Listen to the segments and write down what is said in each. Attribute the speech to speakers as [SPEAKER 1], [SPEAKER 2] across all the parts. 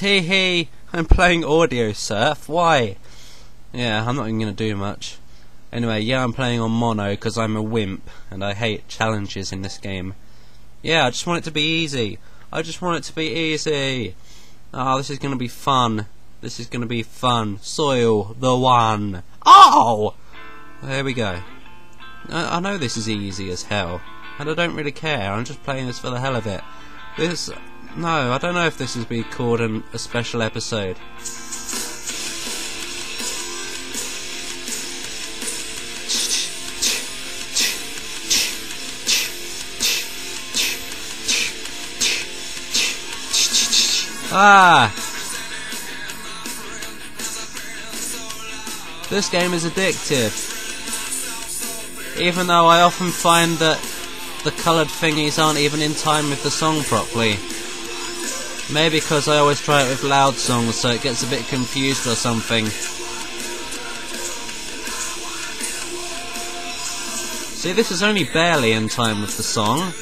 [SPEAKER 1] Tee hee, I'm playing Audiosurf. Why? Yeah, I'm not even to do much. Anyway, yeah, I'm playing on mono because I'm a wimp and I hate challenges in this game. Yeah, I just want it to be easy. I just want it to be easy. Oh, this is to be fun. This is to be fun. Soil the one. Oh! There we go. I, I know this is easy as hell. And I don't really care. I'm just playing this for the hell of it. This... No, I don't know if this is be called an, a special episode. Ah! This game is addictive. Even though I often find that the coloured thingies aren't even in time with the song properly. Maybe because I always try it with loud songs so it gets a bit confused or something. See, this is only barely in time with the song.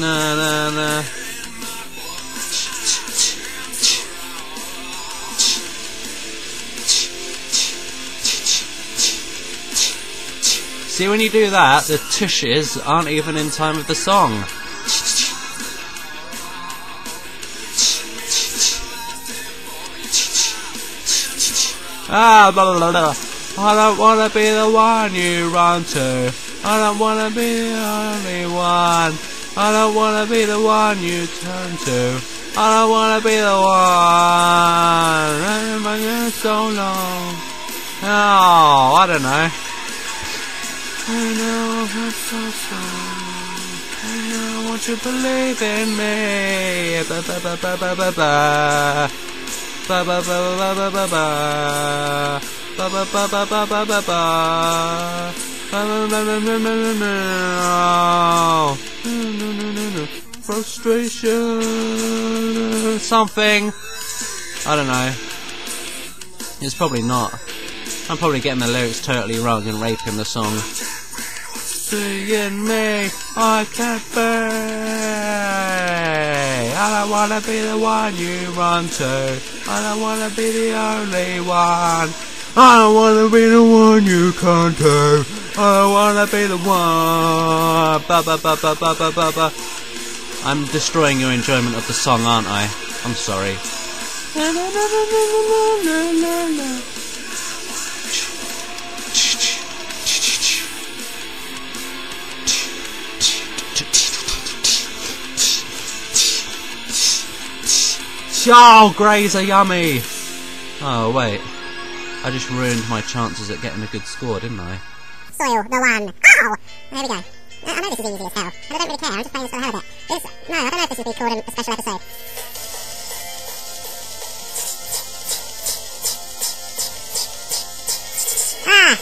[SPEAKER 1] Na na na. See, when you do that, the tushes aren't even in time with the song. Ah, blah, blah, blah. I don't wanna be the one you run to. I don't wanna be the only one. I don't wanna be the one you turn to. I don't wanna be the one. I've been so long. Oh, I don't know. I know I'm so strong. I know won't you believe in me? Ba ba ba ba ba ba ba. Ba ba ba ba ba ba ba. Ba ba ba ba ba ba ba frustration. Something. I don't know. It's probably not. I'm probably getting the lyrics totally wrong and raping the song. Seeing me, I can't bear. I don't wanna be the one you run to. I don't wanna be the only one. I don't wanna be the one you come to. I don't wanna be the one. Ba ba ba ba ba ba ba ba. I'm destroying your enjoyment of the song, aren't I? I'm sorry. Oh, greys are yummy! Oh, wait. I just ruined my chances at getting a good score, didn't I?
[SPEAKER 2] Soil the one. Oh! There we go. I, know this is easy as hell. I don't really care. I'm just playing this for the hell of it. This, no, I don't know if this would be called a special episode. Ah!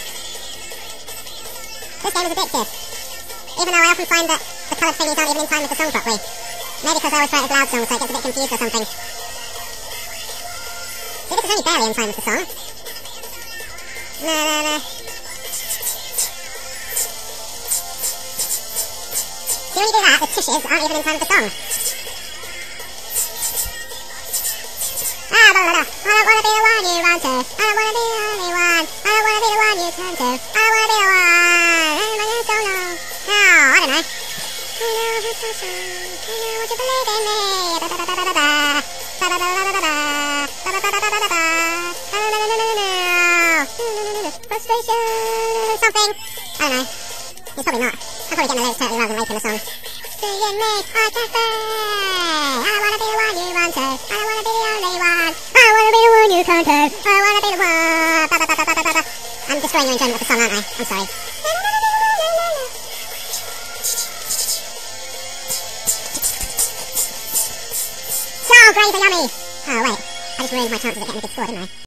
[SPEAKER 2] This game is addictive. Even though I often find that the coloured thingies aren't even in time with the song properly. Maybe because I always play it with loud songs so it gets a bit confused or something. See, this only barely time with the song. See, when you do that, the tushes aren't even in time with the song. Ah. I don't wanna be the one you run to. I don't wanna be the one. I don't wanna be the one you turn to. I wanna be the one. Oh, I don't know. I know what you believe in me. Da. Something. I don't know. It's probably not. I'm probably getting the lyrics totally wrong and raping the song. Me, I can say. I wanna be the one you run to. I wanna be the only one. I wanna be the one you come to. I wanna be the one. Da, da, da, da, da, da. I'm destroying your enjoyment of the song, aren't I? I'm sorry. So great, yummy. Oh wait, I just ruined my chances of getting a good score, didn't I?